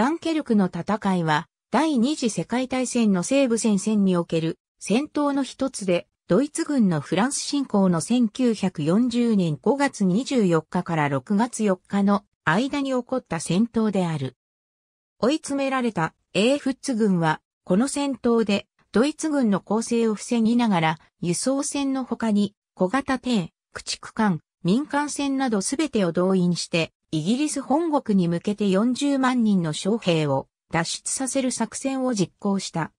ダンケルクの戦いは、第二次世界大戦の西部戦線における戦闘の一つで、ドイツ軍のフランス侵攻の1940年5月24日から6月4日の間に起こった戦闘である。追い詰められたエーフッツ軍は、この戦闘でドイツ軍の攻勢を防ぎながら輸送船の他に小型艇、駆逐艦、民間船などすべてを動員してイギリス本国に向けて40万人の将兵を脱出させる作戦を実行した。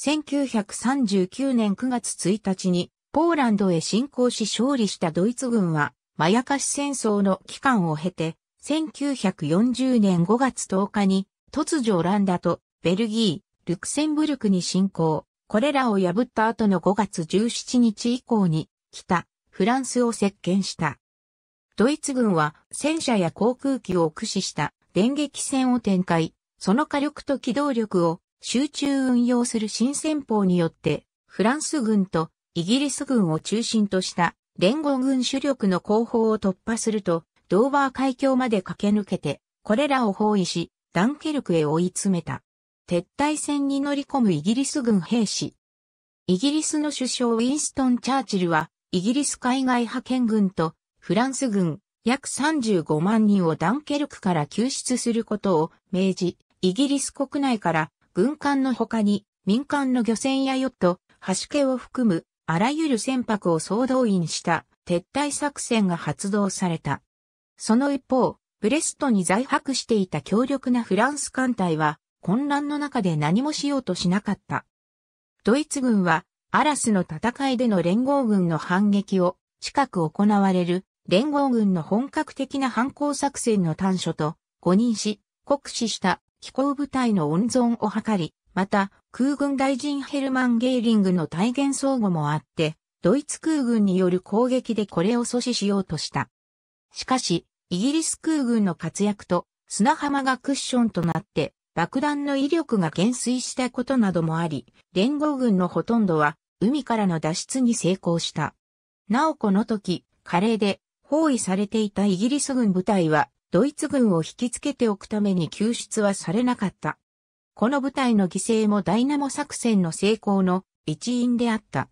1939年9月1日にポーランドへ侵攻し勝利したドイツ軍は、マヤカシ戦争の期間を経て、1940年5月10日に突如オランダとベルギー、ルクセンブルクに侵攻。これらを破った後の5月17日以降に北、フランスを席巻した。ドイツ軍は戦車や航空機を駆使した電撃戦を展開。その火力と機動力を集中運用する新戦法によって、フランス軍とイギリス軍を中心とした連合軍主力の後方を突破すると、ドーバー海峡まで駆け抜けて、これらを包囲し、ダンケルクへ追い詰めた。撤退戦に乗り込むイギリス軍兵士。イギリスの首相ウィンストン・チャーチルは、イギリス海外派遣軍とフランス軍約35万人をダンケルクから救出することを命じ、イギリス国内から軍艦の他に民間の漁船やヨット、橋家を含むあらゆる船舶を総動員した撤退作戦が発動された。その一方、ブレストに在泊していた強力なフランス艦隊は混乱の中で何もしようとしなかった。ドイツ軍はアラスの戦いでの連合軍の反撃を近く行われる連合軍の本格的な反攻作戦の短所と誤認し、酷使した飛行部隊の温存を図り、また空軍大臣ヘルマン・ゲーリングの体現相互もあって、ドイツ空軍による攻撃でこれを阻止しようとした。しかし、イギリス空軍の活躍と砂浜がクッションとなって爆弾の威力が減衰したことなどもあり、連合軍のほとんどは海からの脱出に成功した。なおこの時、華麗で包囲されていたイギリス軍部隊はドイツ軍を引きつけておくために救出はされなかった。この部隊の犠牲もダイナモ作戦の成功の一因であった。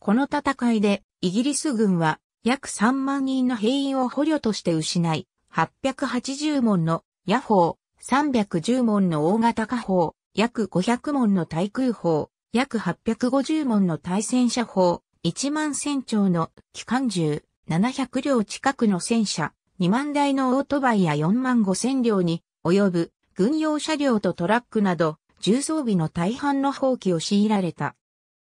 この戦いでイギリス軍は約3万人の兵員を捕虜として失い、880門の野砲、310門の大型火砲、約500門の対空砲、約850門の対戦車砲、1万戦長の機関銃、700両近くの戦車、2万台のオートバイや4万5千両に及ぶ軍用車両とトラックなど重装備の大半の放棄を強いられた。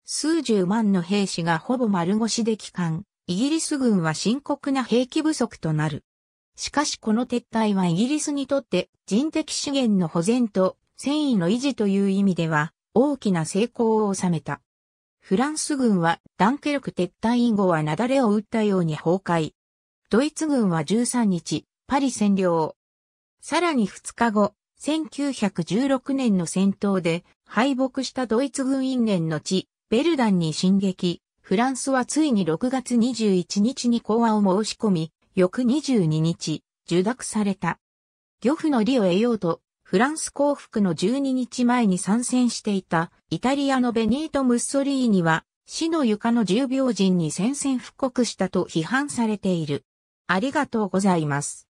数十万の兵士がほぼ丸腰で帰還、イギリス軍は深刻な兵器不足となる。しかしこの撤退はイギリスにとって人的資源の保全と戦意の維持という意味では大きな成功を収めた。フランス軍はダンケルク撤退以後は雪崩を打ったように崩壊。ドイツ軍は13日、パリ占領。さらに2日後、1916年の戦闘で敗北したドイツ軍因縁の地、ベルダンに進撃。フランスはついに6月21日に講和を申し込み、翌22日、受諾された。漁夫の利を得ようと、フランス降伏の12日前に参戦していたイタリアのベニート・ムッソリーニは死の床の重病人に宣戦布告したと批判されている。ありがとうございます。